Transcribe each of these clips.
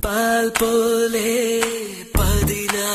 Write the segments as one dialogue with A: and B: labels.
A: பால் போலே பதினா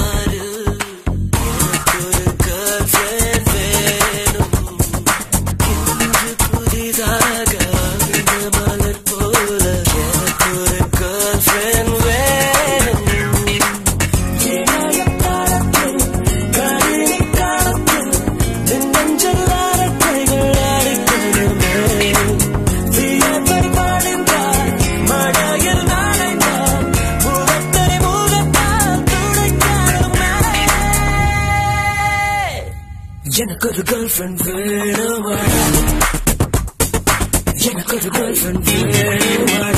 A: எனக்கு ஒரு கேர்ள் ஃப்ரெண்ட் வேணுமா எனக்கு ஒரு கேர்ள் ஃப்ரெண்ட் வேணுமா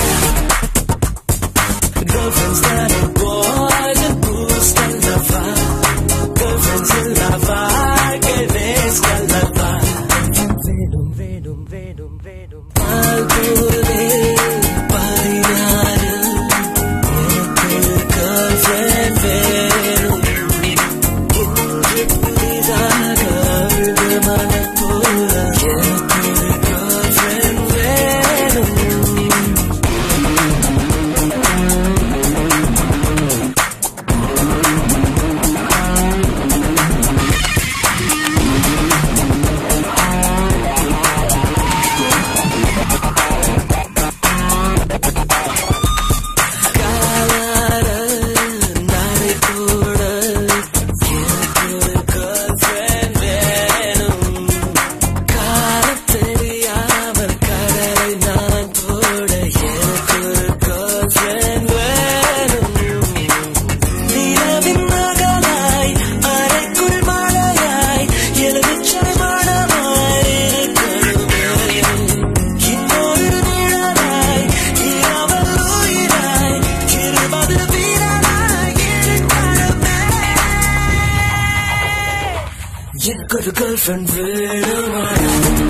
A: good girlfriend, little one.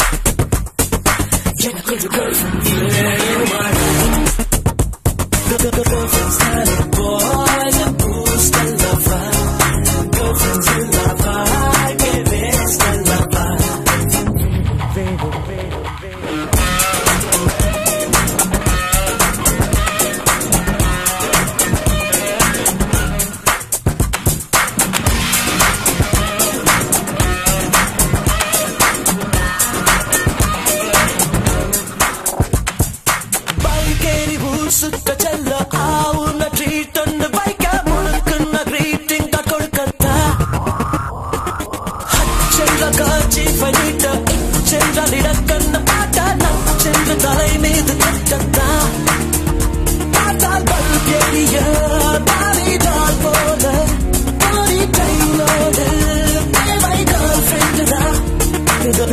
A: Get a good girlfriend, little one. Look at the girlfriend's not a boy, the boost and. Girlfriend's in the vibe.